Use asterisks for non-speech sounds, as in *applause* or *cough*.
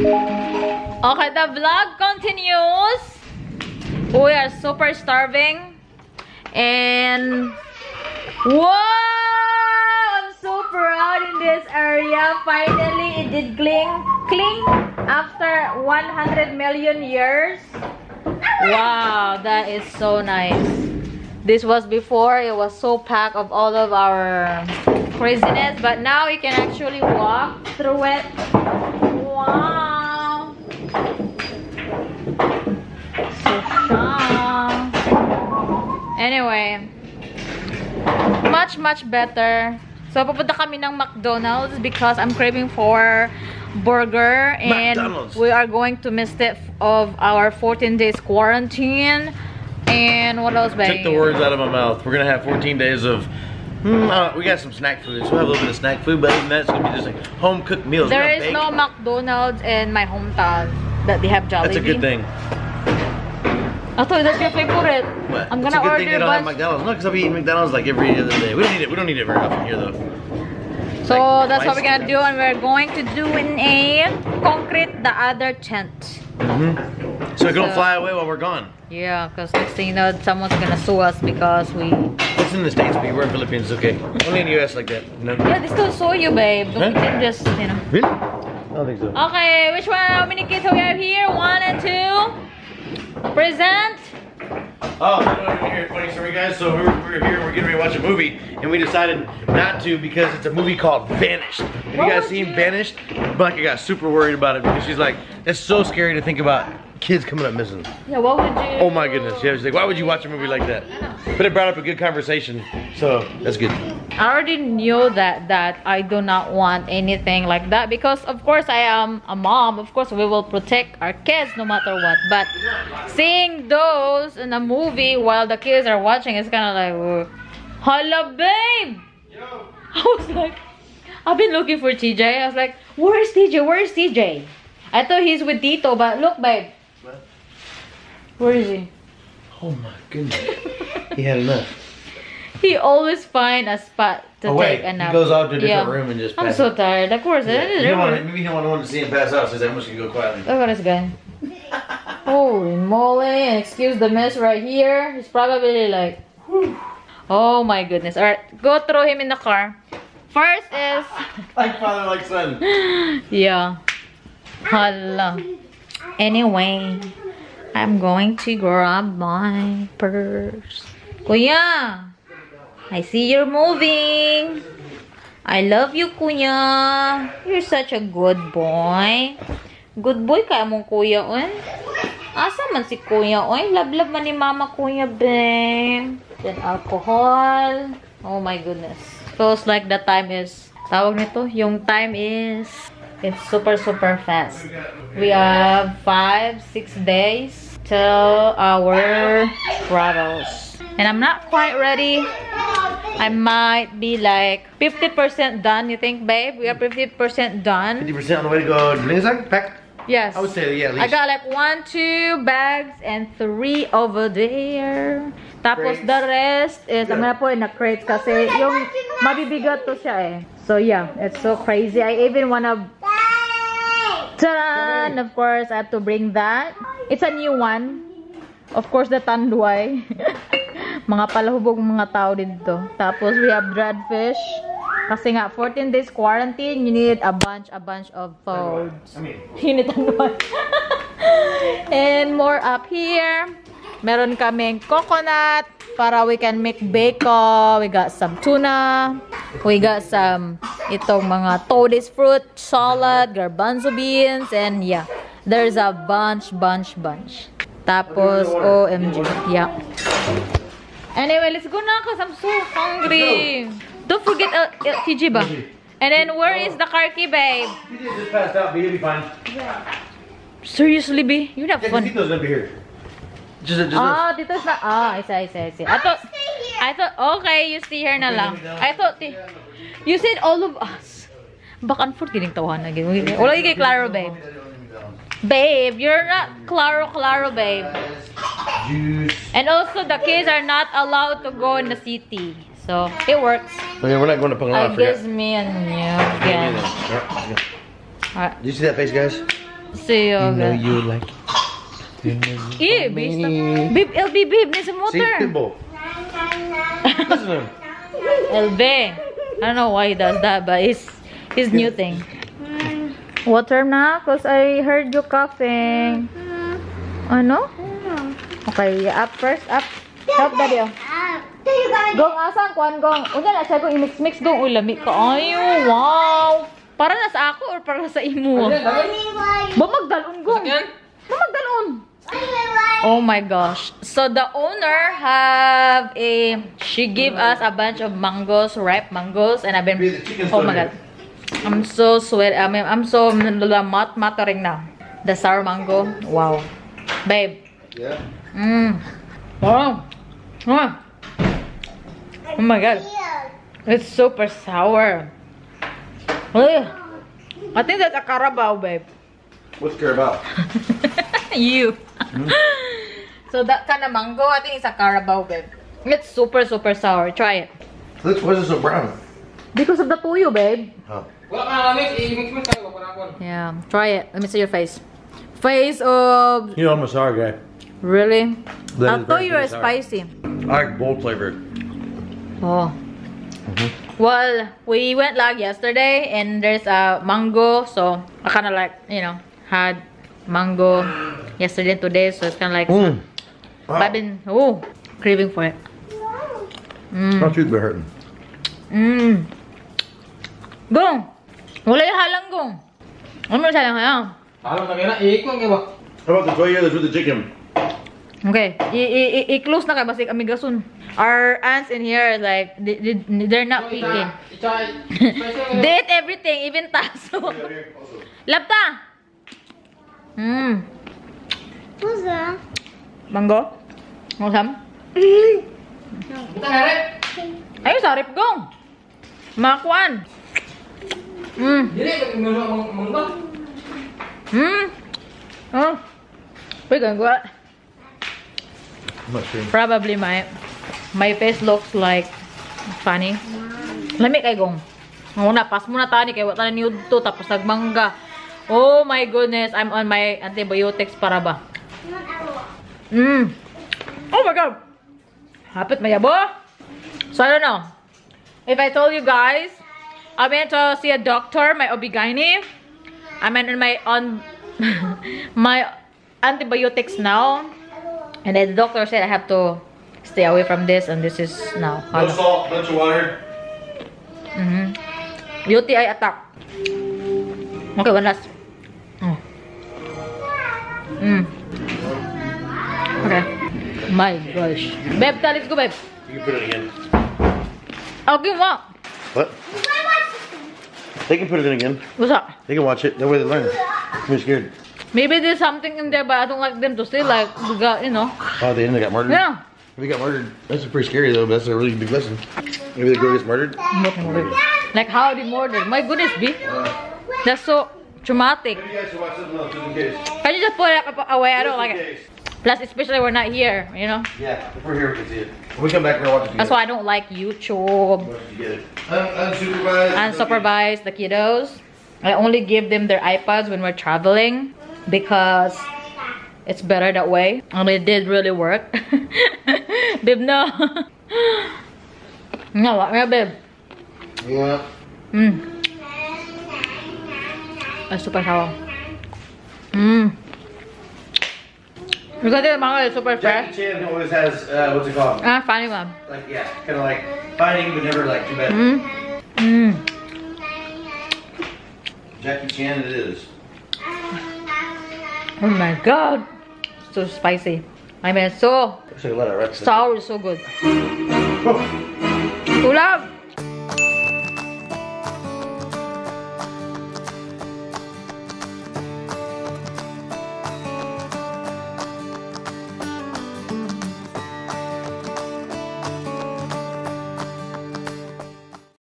Okay, the vlog continues. We are super starving. And wow! I'm so proud in this area. Finally, it did cling, cling after 100 million years. Wow, that is so nice. This was before, it was so packed of all of our craziness, but now you can actually walk through it. Wow. Anyway, much, much better. So, pupunta kami ng McDonald's because I'm craving for burger and McDonald's. we are going to miss it of our 14 days quarantine. And what else, babe? Took the words out of my mouth. We're gonna have 14 days of. Hmm, uh, we got some snack food, so we'll have a little bit of snack food, but other than that, it's gonna be just like home cooked meals. There is not no McDonald's in my hometown that they have Jollibee. That's a good thing. I thought that's your favorite. What? I'm It's gonna a good order thing they don't have. McDonald's. No, because I'll be eating McDonald's like every other day. We don't need it. We don't need it very often here, though. So Like, that's what we're gonna do, and we're going to do in a concrete the other tent. hmm So it don't So- fly away while we're gone. Yeah, because next thing you know, someone's gonna sue us because we. It's in the States, but we're in Philippines, okay? Only in the US like that. No. Yeah, they still saw you, babe. Don't Huh? you can just you know. Really? I don't think so. Okay, which one? How many kids do we have here? One and two. Present. Oh, here, funny story, guys. So we were, we were here, we're getting ready to watch a movie, and we decided not to because it's a movie called Vanished. Have What you guys seen you- Vanished? Blanca got super worried about it because she's like, it's so scary to think about kids coming up missing. Yeah, what would you? Oh my goodness. Yeah, she's like, why would you watch a movie like that? But it brought up a good conversation, so that's good. I already knew that that I do not want anything like that because of course I am a mom. Of course we will protect our kids no matter what. But seeing those in a movie while the kids are watching is kind of like, "Whoa. holla babe. I was like, I've been looking for TJ. I was like, where's TJ? Where's TJ? I thought he's with Tito, but look, babe. What? Where is he? Oh my goodness. he had enough. *laughs* He always find a spot to Oh wait, take a he goes off to a different Yeah. room and just I'm so tired. Of course, Yeah. it is. Want, maybe you don't want to see him pass out, so he's like, I'm just gonna go quietly. Look at this guy. Holy moly, and excuse the mess right here. He's probably like, whew. oh my goodness. Alright, go throw him in the car. First is, *laughs* Like father, like son. yeah. Hala. Anyway, I'm going to grab my purse. Kuya, I see you're moving. I love you, kuya. You're such a good boy. Good boy ka mong kuya, oy. Asa man si kuya, oy? Love-love man ni mama kuya, babe. Then alcohol. Oh my goodness. Feels like the time is, tawag nito, yung time is, it's super, super fast. We have five, six days till our travels. And I'm not quite ready. I might be like 50% done, you think, babe? We are 50% done. 50% on the way to go Blizzard pack? Yes. I would say, yeah. I got like one, two bags and three over there. Tapos Crates. the rest is, I'm gonna put in a crate kasi yung mabibigat to siya eh. So yeah, it's so crazy. I even wanna, ta Of course, I have to bring that. It's a new one. Of course, the tanduay. *laughs* mga palahubog mga tao dito. Tapos we have dried fish. Kasi nga, 14 days quarantine, you need a bunch, a bunch of foods. I mean, Init ang luwan. And more up here. Meron kaming coconut para we can make bacon. We got some tuna. We got some itong mga toadis fruit, salad, garbanzo beans, and yeah. There's a bunch, bunch, bunch. Tapos, OMG. Yeah. Anyway, let's go na because I'm so hungry. Don't forget uh, uh, TG ba? And then, where is the car key, babe? did just passed out, but he'll be fine. Seriously, B? You're not Yeah, fun. Tito's gonna be here. Just, just Ah, dito sa... Ah, isa, isa, isa. I thought... I thought, okay, you stay here na lang. I thought, ti- you said all of us. Back and forth, gining tawahan na. gining- Wala yung kay Claro, babe. Babe, you're not Claro, Claro, babe. Juice. And also, the kids are not allowed to go in the city. So, it works. Oh, yeah, we're not going to Pangalawa. I guess me and you again. Alright. Do you see that face, guys? See you. You know again. you like Eh, on... Babe, LB, water. Pitbull. Listen to him. LB. I don't know why he does that, but it's his new thing. Water na, cause I heard you coughing. Ano? Okay, up first, up. Help daddy. Gong, asan? Kuan, gong. Una na siya, gong, i-mix-mix, gong. Uy, lami ka. Ayo, wow. Para na sa ako or para sa imo? Ba magdalon, gong. Ba magdalon. Oh my gosh. So the owner have a she gave us a bunch of mangoes, ripe mangoes, and I've been Babe, the chicken's Oh my god. I'm so sweat. I mean I'm so mat matering now. The sour mango. Wow. Babe. Yeah. Mmm. Wow. Ah. Oh my god. It's super sour. Ugh. I think that's a Carabao, babe. What's Carabao? *laughs* you. So that kind of mango, I think it's a Carabao, babe. It's super, super sour. Try it. Looks, why is it so brown? Because of the tuyo, babe. Oh. Wala ka na mix, i-mix mo tayo para kon. Yeah, try it. Let me see your face. Face of... You know, I'm a sour guy. Really? That I thought you were sour. spicy. I like bold flavor. Oh. Mm-hmm. Well, we went lag yesterday and there's a mango, so I kind of like, you know, had mango yesterday and today, so it's kind of like, Mm. but I've been, oh, craving for it. Mm. My tooth been hurting. Mm. Gong! Wala yung halang gong. Ano mo sa halang halang? Alam na kaya, i-ikon kayo ba? How about the toy others with the chicken? Okay, i- i- i- i-close na kay basig amigason. Our ants in here is like, they, they- they're not picking. Ichay. Special They eat everything, even taso. Lapta! Hmm. What's that? Mango? Na rin. Ay, sarip gong. Makuan. Hmm. Dili, mag- mangga. Hmm. Oh. Wait, gangwa. I'm not sure. Probably my my face looks like funny. Lami kay gong. Una, pas muna tani kay wala ni to tapos nagmangga. Oh my goodness, I'm on my antibiotics para ba. Mm. Oh my god. Hapit mayabo. So I don't know. If I told you guys, I went to see a doctor, my OB-GYN. I'm on my on *laughs* my antibiotics now. And then the doctor said I have to stay away from this and this is now. No salt, bunch of water. Mm-hmm. UTI attack. Okay, one last. Mm. Okay. My gosh. Babe, tell, let's go, babe. You can put it again. Okay, what? What? They can put it in again. What's up? They can watch it. That way they learn. I'm scared. Maybe there's something in there, but I don't like them to see, like, we got, you know. Oh, they ended up got murdered? Yeah. They got murdered, that's pretty scary though, but that's a really big lesson. Maybe the girl gets murdered. Like, how they murdered. My goodness, B. That's so traumatic. Maybe you should watch something else just in case. Can you just put it away? I don't like it. Plus, especially we're not here, you know. Yeah, if we're here, we can see it. When we come back, we're gonna watch it together. That's why I don't like YouTube. Watch it together. Un- unsupervised. Unsupervised, the kiddos. I only give them their iPads when we're traveling because it's better that way. And it did really work. *laughs* babe, no. *laughs* no, babe? Yeah. Mm. It's super sour. Mmm. You got the mango is super Jackie fresh. Chan always has, uh, what's it called? Ah, funny one. Like, yeah, kind of like fighting, but never like too bad. Mmm. Mmm. Jackie Chan it is. Oh my god. So spicy. I mean, so Looks like a lot of rest. sour is so good. Ulab!